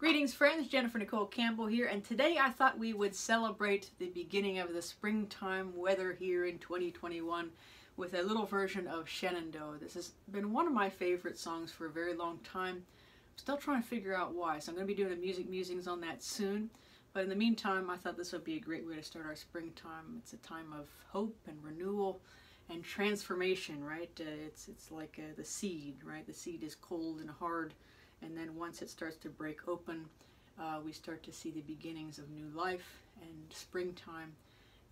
Greetings friends, Jennifer Nicole Campbell here, and today I thought we would celebrate the beginning of the springtime weather here in 2021 with a little version of Shenandoah. This has been one of my favorite songs for a very long time. I'm still trying to figure out why, so I'm going to be doing a music musings on that soon. But in the meantime, I thought this would be a great way to start our springtime. It's a time of hope and renewal and transformation, right? Uh, it's it's like uh, the seed, right? The seed is cold and hard and then once it starts to break open, uh, we start to see the beginnings of new life and springtime.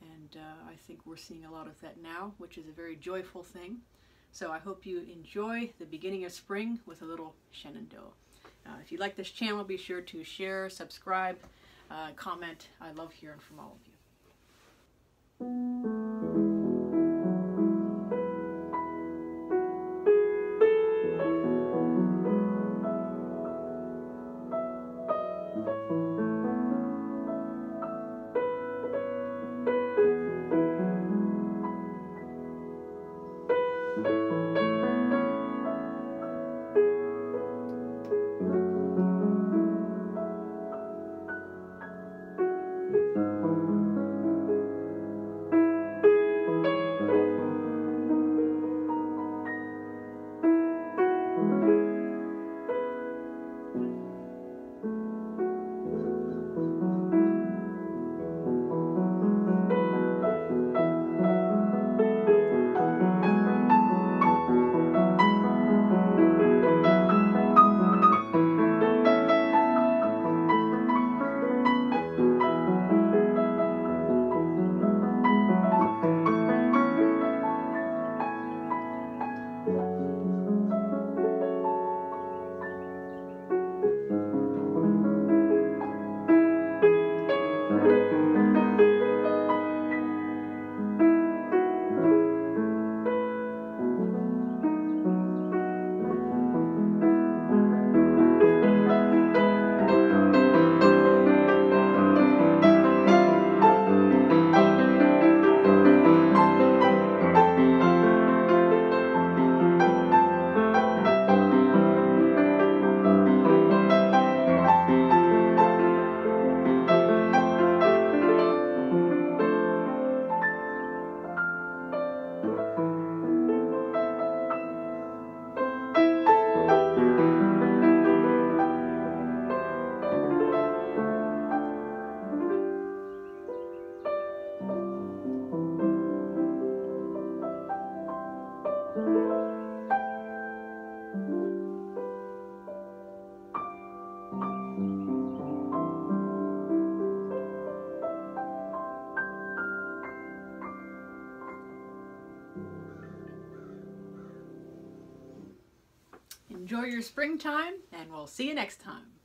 And uh, I think we're seeing a lot of that now, which is a very joyful thing. So I hope you enjoy the beginning of spring with a little Shenandoah. Uh, if you like this channel, be sure to share, subscribe, uh, comment. I love hearing from all of you. Enjoy your springtime, and we'll see you next time.